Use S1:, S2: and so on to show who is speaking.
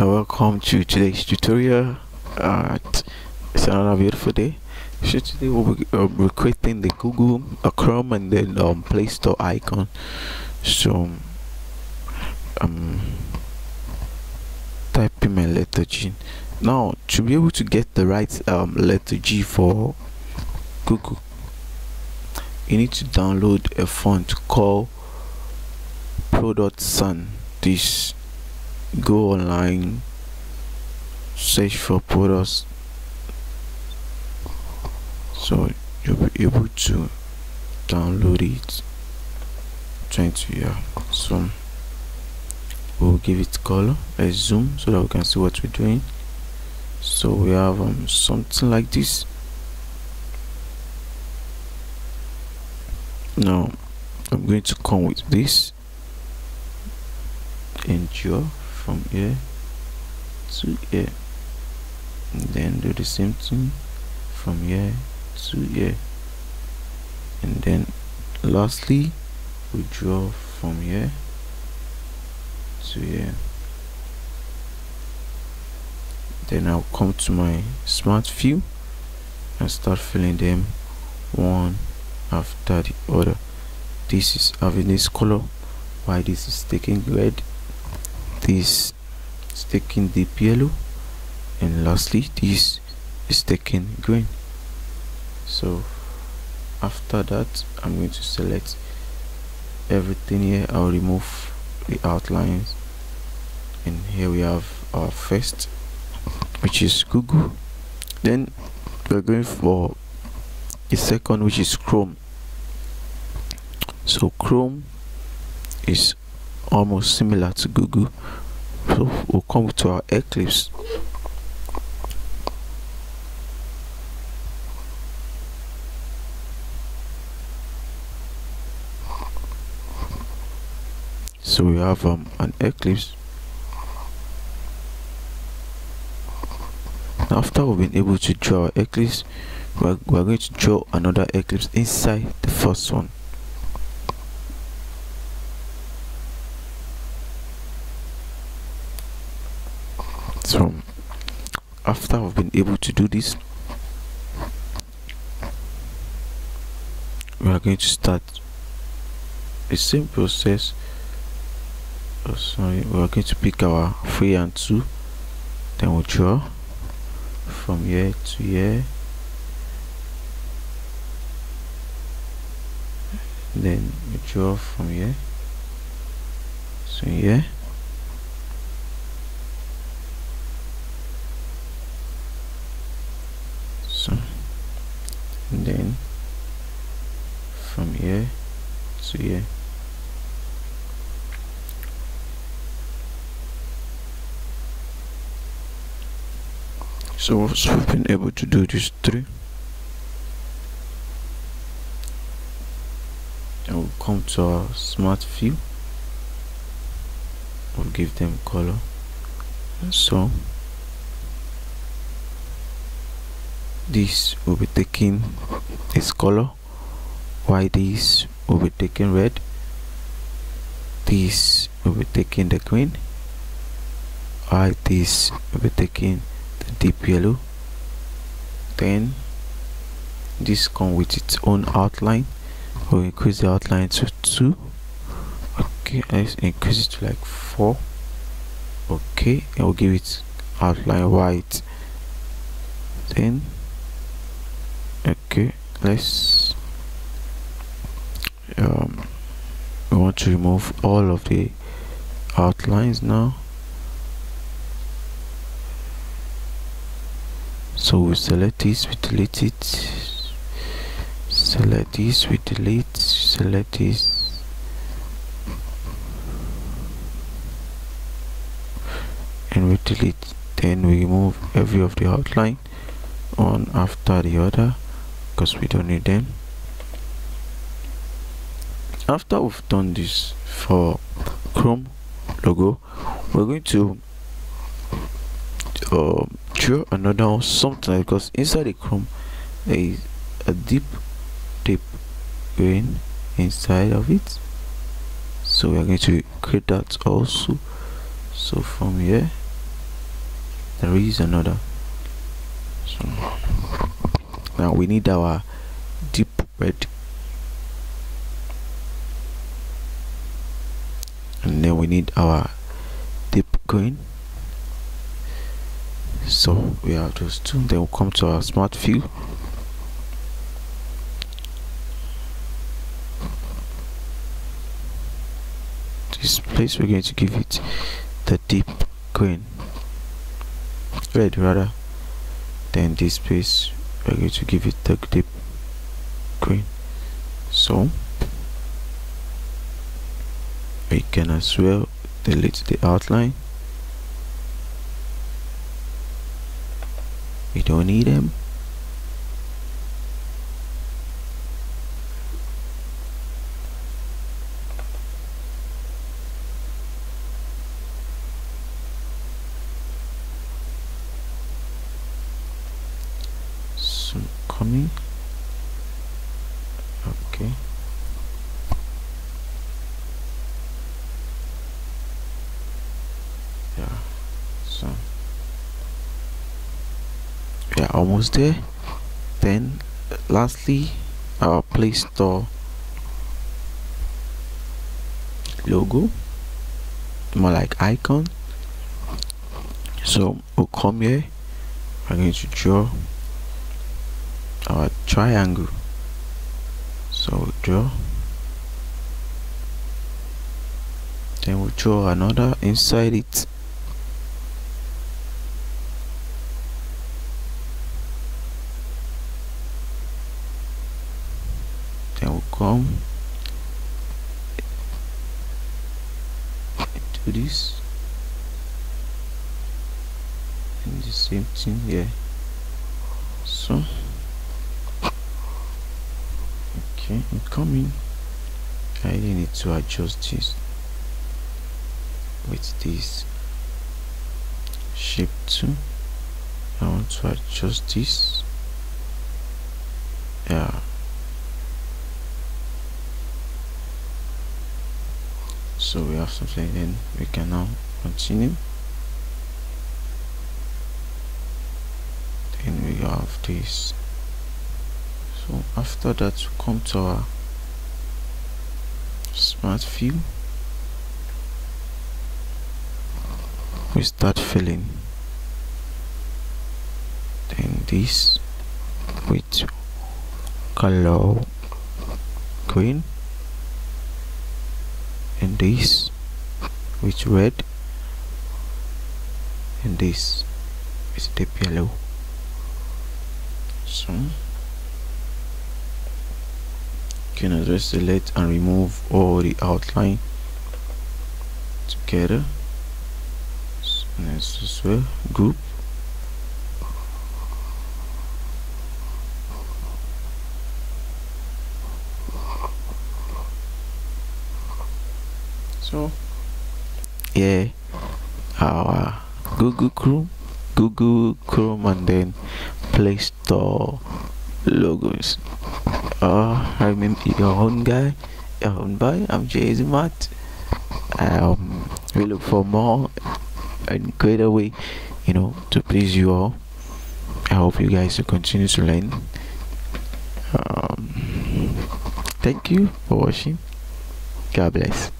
S1: and welcome to today's tutorial uh, it's another beautiful day. So today we'll be um, creating the google a chrome and then um, play store icon. So um typing my letter g. Now to be able to get the right um, letter g for google you need to download a font called Product Sans this go online search for Product Sans so you'll be able to download it trying to yeah so we'll give it color let's zoom so that we can see what we're doing. So we have um, something like this. Now I'm going to come with this. Draw from here to here and then do the same thing from here to here. And then lastly we draw from here to here. Then I'll come to my smart fill and start filling them one after the other. This is having this color why this is taking red this is taking deep yellow and lastly this is taking green. So after that I'm going to select everything here. I'll remove the outlines and here we have our first which is Google. Then we're going for the second which is Chrome. So Chrome is almost similar to Google. So we'll come to our Ellipse. So we have um, an Ellipse. After we've been able to draw our Ellipse we're, we're going to draw another Ellipse inside the first one so after I've been able to do this we are going to start the same process. Oh sorry we are going to pick our freehand tool then we'll draw from here to here. Then we draw from here so here so and then from here to here. So we've been able to do these three? And we'll come to our smart fill. We'll give them color so this will be taking its color while this will be taking red this will be taking the green while this will be taking the deep yellow. Then this come with its own outline. We'll increase the outline to 2 okay let's increase it to like 4 okay and we'll give it outline white. Then okay let's um we want to remove all of the outlines now. So we select this we delete it. Select this we delete. Select this. And we delete. Then we remove every of the outline one after the other because we don't need them. After we've done this for chrome logo we're going to uh, draw another something because inside the chrome there is a deep deep green inside of it. So we are going to create that also. So from here there is another now we need our deep red. And then we need our deep green. So we have those two. Then we'll come to our smart fill this place we're going to give it the deep green. Red rather then this place we're going to give it the deep green so we can as well delete the outline. We don't need them coming. Okay. Yeah so. Are almost there. Then lastly our play store logo more like icon. So we'll come here. I'm going to draw our triangle. So we'll draw. Then we'll draw another inside it. Then we'll come into this. And the same thing here. So okay I'm coming. I need to adjust this with this shape too. I want to adjust this. Yeah. So we have something then we can now continue. Then we have this so after that we come to our smart fill. We start filling. Then this with color green. And this with red. And this with deep yellow. So can just select and remove all the outline together. So let's as well group. So yeah our google chrome google chrome and then play store logos uh i remember your own guy your own boy i'm jay matt um we look for more and greater way you know to please you all. I hope you guys will continue to learn. Um thank you for watching. God bless